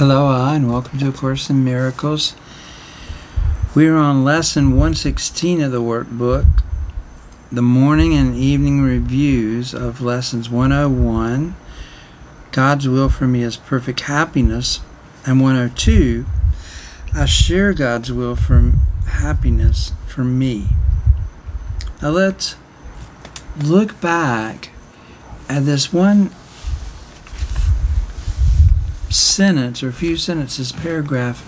Aloha and welcome to A Course in Miracles. We are on lesson 116 of the workbook, the morning and evening reviews of lessons 101, God's will for me is perfect happiness, and 102, I share God's will for happiness for me. Now let's look back at this one sentence or a few sentences, paragraph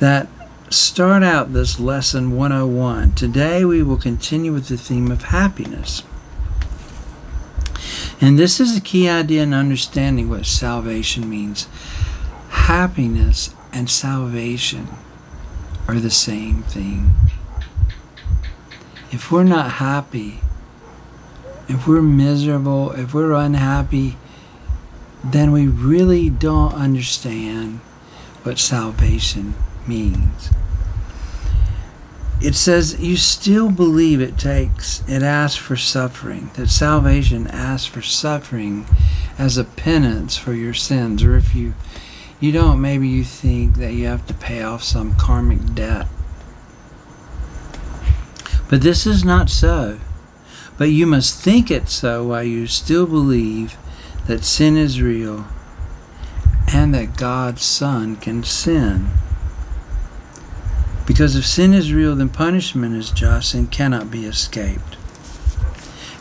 that start out this lesson 101. Today we will continue with the theme of happiness. And this is a key idea in understanding what salvation means. Happiness and salvation are the same thing. If we're not happy, if we're miserable, if we're unhappy, then we really don't understand what salvation means. It says you still believe it takes, it asks for suffering, that salvation asks for suffering as a penance for your sins. Or if you, you don't, maybe you think that you have to pay off some karmic debt. But this is not so. But you must think it so while you still believe that sin is real and that God's Son can sin. Because if sin is real, then punishment is just and cannot be escaped.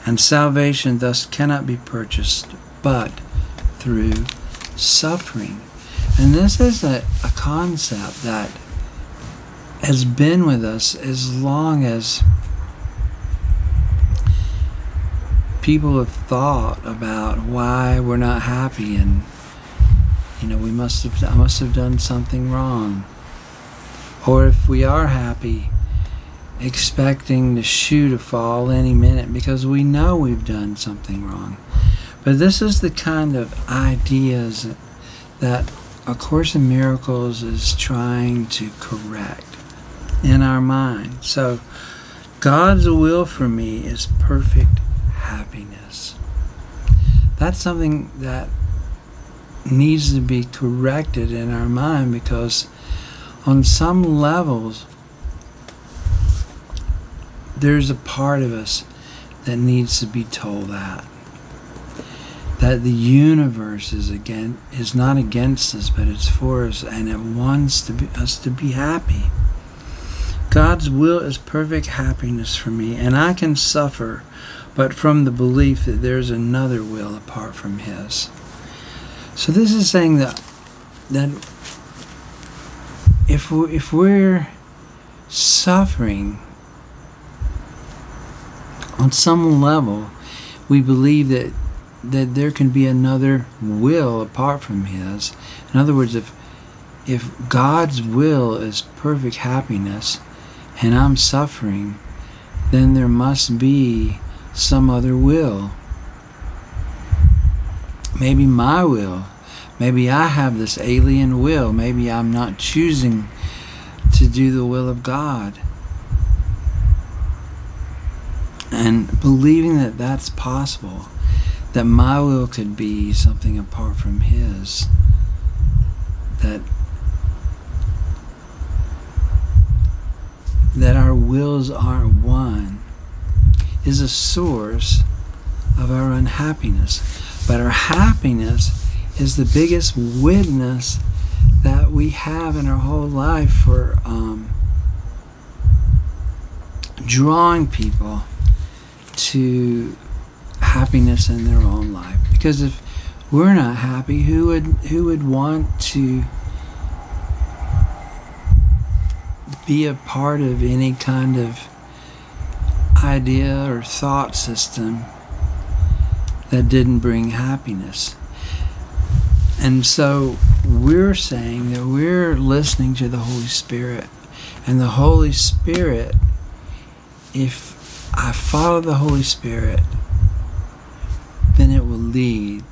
And salvation thus cannot be purchased but through suffering. And this is a, a concept that has been with us as long as people have thought about why we're not happy and you know we must have I must have done something wrong. Or if we are happy expecting the shoe to fall any minute because we know we've done something wrong. But this is the kind of ideas that a course in miracles is trying to correct in our mind. So God's will for me is perfect happiness. That's something that needs to be corrected in our mind because on some levels there's a part of us that needs to be told that that the universe is again is not against us but it's for us and it wants to be, us to be happy God's will is perfect happiness for me and I can suffer but from the belief that there's another will apart from his. So this is saying that that if we, if we're suffering on some level, we believe that that there can be another will apart from his. In other words, if if God's will is perfect happiness and I'm suffering, then there must be some other will. Maybe my will. Maybe I have this alien will. Maybe I'm not choosing to do the will of God. And believing that that's possible, that my will could be something apart from His, that that our wills aren't one is a source of our unhappiness. But our happiness is the biggest witness that we have in our whole life for um, drawing people to happiness in their own life. Because if we're not happy, who would who would want to be a part of any kind of idea or thought system that didn't bring happiness. And so we're saying that we're listening to the Holy Spirit. And the Holy Spirit, if I follow the Holy Spirit, then it will lead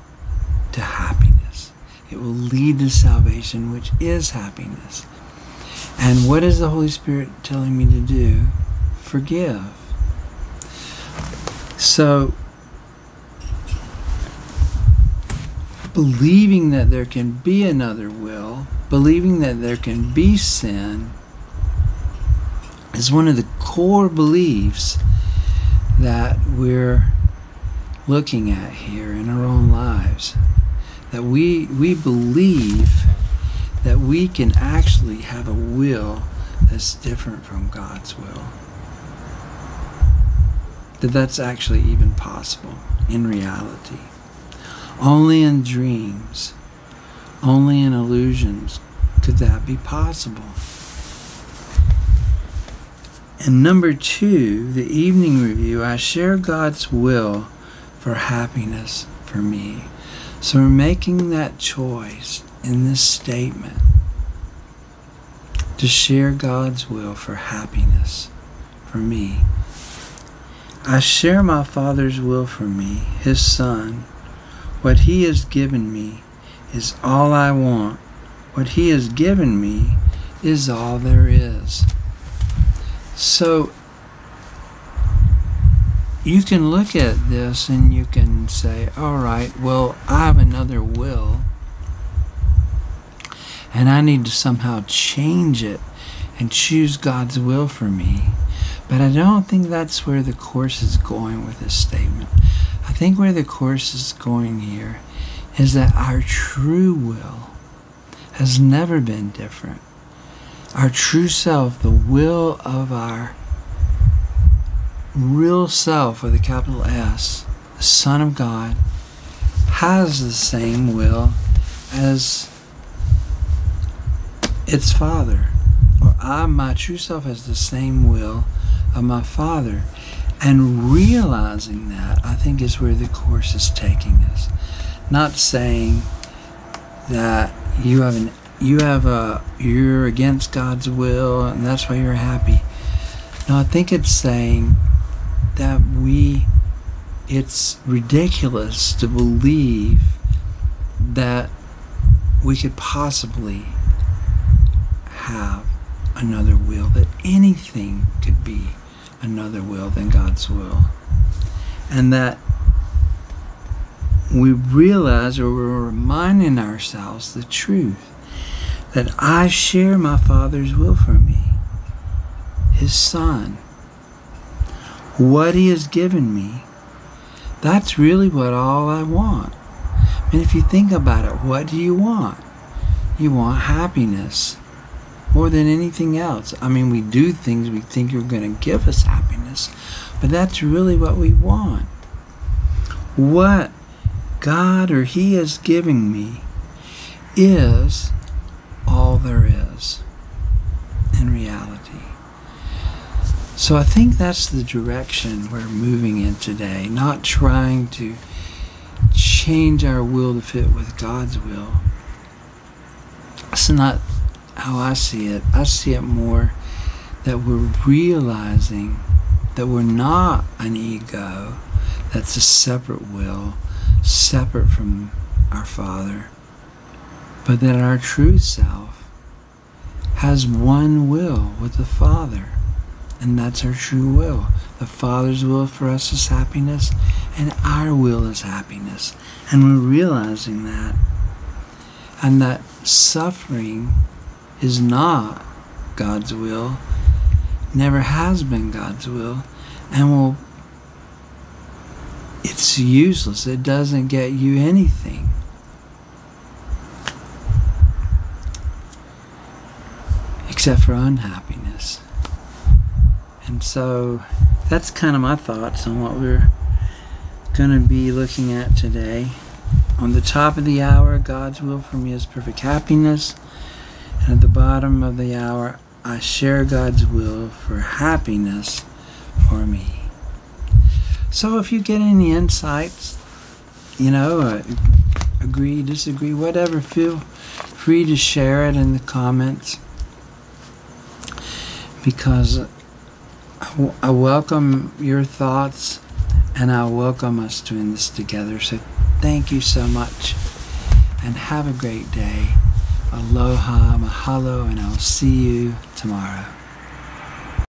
to happiness. It will lead to salvation, which is happiness. And what is the Holy Spirit telling me to do? Forgive. Believing that there can be another will, believing that there can be sin, is one of the core beliefs that we're looking at here in our own lives. That we, we believe that we can actually have a will that's different from God's will. That that's actually even possible in reality. Only in dreams, only in illusions could that be possible. And number two, the evening review, I share God's will for happiness for me. So we're making that choice in this statement to share God's will for happiness for me. I share my Father's will for me, His Son. What He has given me is all I want. What He has given me is all there is. So you can look at this and you can say, all right, well, I have another will and I need to somehow change it and choose God's will for me. But I don't think that's where the Course is going with this statement. I think where the Course is going here is that our true will has never been different our true self, the will of our real self with a capital S, the Son of God, has the same will as its Father. Or I, my true self, has the same will of my Father. And realizing that, I think, is where the Course is taking us. Not saying that you have an you have a you're against God's will and that's why you're happy. No, I think it's saying that we it's ridiculous to believe that we could possibly have another will, that anything could be another will than God's will. And that we realize or we're reminding ourselves the truth that I share my Father's will for me, His Son. What He has given me, that's really what all I want. And if you think about it, what do you want? You want happiness more than anything else. I mean, we do things we think are going to give us happiness, but that's really what we want. What God or He is giving me is all there is in reality. So I think that's the direction we're moving in today, not trying to change our will to fit with God's will. That's not how I see it. I see it more that we're realizing that we're not an ego that's a separate will, separate from our Father, but that our true self has one will with the Father, and that's our true will. The Father's will for us is happiness, and our will is happiness. And we're realizing that, and that suffering is not God's will, never has been God's will, and will. It's useless. It doesn't get you anything. except for unhappiness. And so that's kind of my thoughts on what we're going to be looking at today. On the top of the hour, God's will for me is perfect happiness. And at the bottom of the hour, I share God's will for happiness for me. So if you get any insights, you know, uh, agree, disagree, whatever, feel free to share it in the comments because I welcome your thoughts and I welcome us doing this together. So thank you so much and have a great day. Aloha, mahalo, and I'll see you tomorrow.